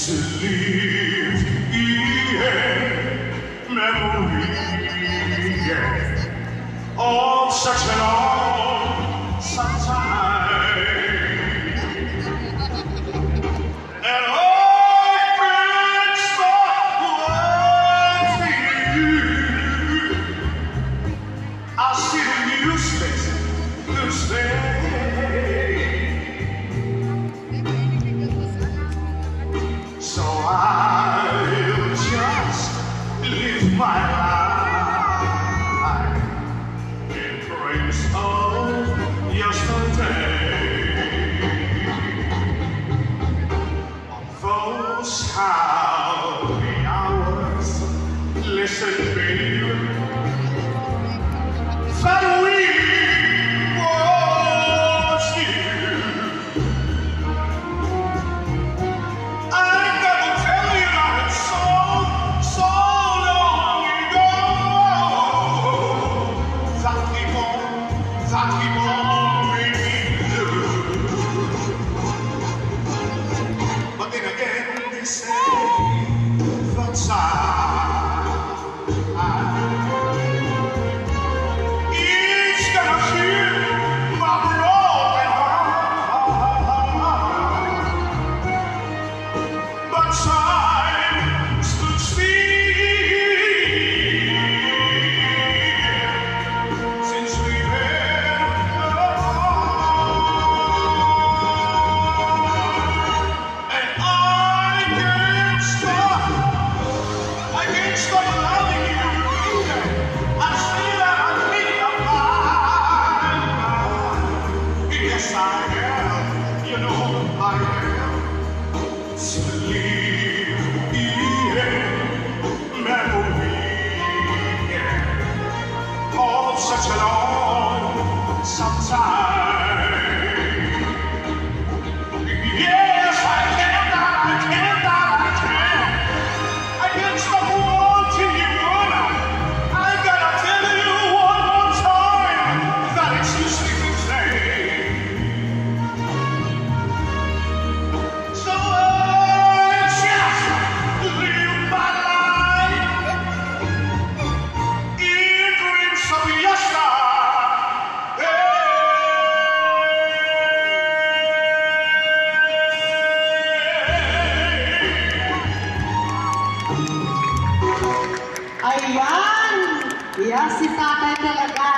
Sleep in memory of such an old So I'll just live my life in dreams of yesterday. On those happy hours, listen, baby. Saki Bobo. life to leave. Ayan! Yes, si tatay talaga.